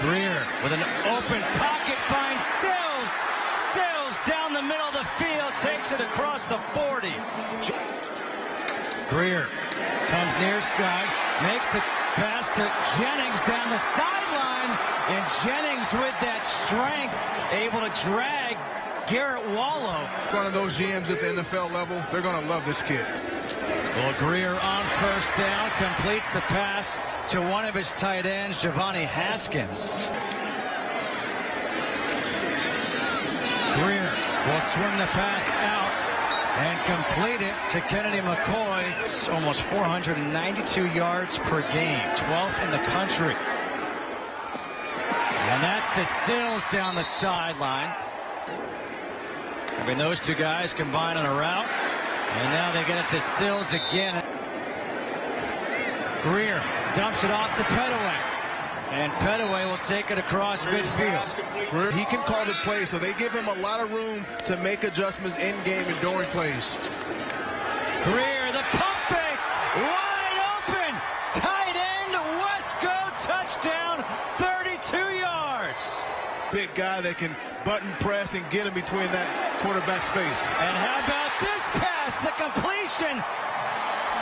Grier with an open pocket finds Sills. Sills down the middle of the field takes it across the 40. Grier comes near side, makes the pass to Jennings down the sideline, and Jennings with that strength able to drag Garrett Wallow. One of those GMs at the NFL level, they're going to love this kid. Well, Grier on first down completes the pass to one of his tight ends, Jovani Haskins. Grier will swing the pass out and complete it to Kennedy McCoy. It's almost 492 yards per game, 12th in the country. And that's to Sills down the sideline. I mean, those two guys combine on a route. And they get it to Sills again. Grier dumps it off to Pettaway. And Pettaway will take it across midfield. Grier, he can call the play, so they give him a lot of room to make adjustments in game and during plays. Grier, the pump fake, wide open, tight end, Wesco, touchdown, 32 yards. Big guy that can button press and get in between that quarterback's face. And how about this pass, the completion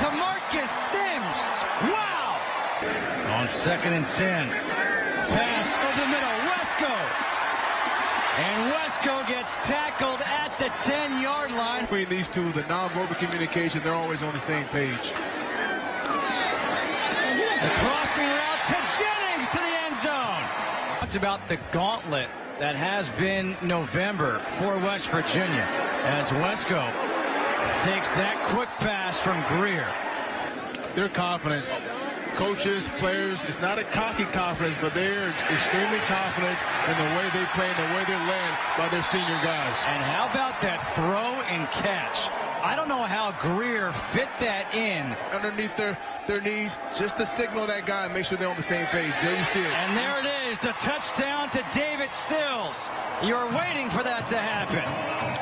to Marcus Simms. Wow! On second and 10, pass over the middle, Wesco. And Wesco gets tackled at the 10-yard line. Between these two, the nonverbal communication, they're always on the same page. The crossing route to Jennings to the end zone. Talked about the gauntlet that has been November for West Virginia as Wesco takes that quick pass from Grier. Their confidence, coaches, players, it's not a cocky confidence, but they're extremely confident in the way they play and the way they're led by their senior guys. And how about that throw and catch? I don't know how Grier fit that in. Underneath their, their knees, just to signal that guy and make sure they're on the same page. There you see it. And there it is, the touchdown to David Sills. You're waiting for that to happen.